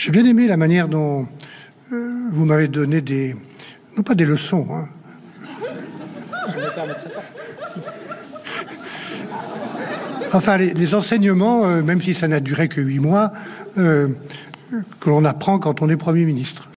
J'ai bien aimé la manière dont euh, vous m'avez donné des, non pas des leçons, hein. enfin les, enseignements, euh, même si ça n'a duré que huit mois, euh, que l'on apprend quand on est Premier ministre.